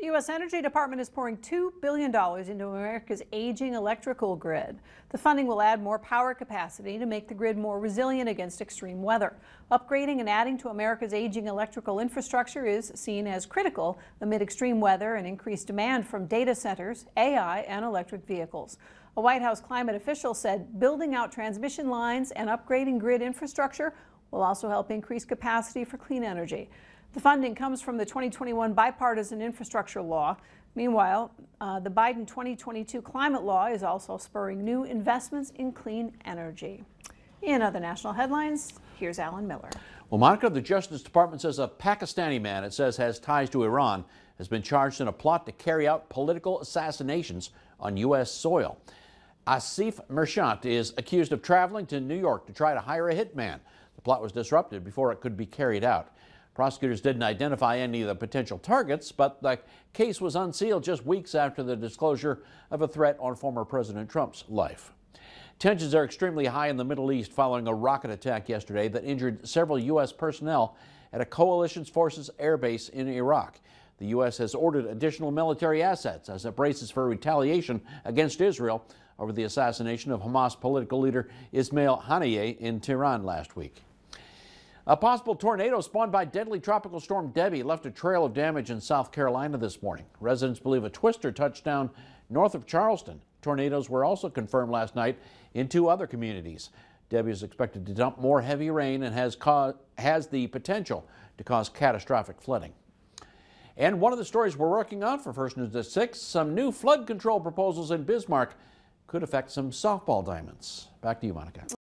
The U.S. Energy Department is pouring $2 billion into America's aging electrical grid. The funding will add more power capacity to make the grid more resilient against extreme weather. Upgrading and adding to America's aging electrical infrastructure is seen as critical amid extreme weather and increased demand from data centers, AI, and electric vehicles. A White House climate official said building out transmission lines and upgrading grid infrastructure will also help increase capacity for clean energy. The funding comes from the 2021 bipartisan infrastructure law. Meanwhile, uh, the Biden 2022 climate law is also spurring new investments in clean energy. In other national headlines, here's Alan Miller. Well, Monica, the Justice Department says a Pakistani man it says has ties to Iran has been charged in a plot to carry out political assassinations on U.S. soil. Asif Merchant is accused of traveling to New York to try to hire a hitman. The plot was disrupted before it could be carried out. Prosecutors didn't identify any of the potential targets, but the case was unsealed just weeks after the disclosure of a threat on former President Trump's life. Tensions are extremely high in the Middle East following a rocket attack yesterday that injured several U.S. personnel at a coalition's forces airbase in Iraq. The U.S. has ordered additional military assets as it braces for retaliation against Israel over the assassination of Hamas political leader Ismail Haniyeh in Tehran last week. A possible tornado spawned by deadly tropical storm Debby left a trail of damage in South Carolina this morning. Residents believe a twister touched down north of Charleston. Tornadoes were also confirmed last night in two other communities. Debby is expected to dump more heavy rain and has, has the potential to cause catastrophic flooding. And one of the stories we're working on for First News at 6, some new flood control proposals in Bismarck could affect some softball diamonds. Back to you, Monica.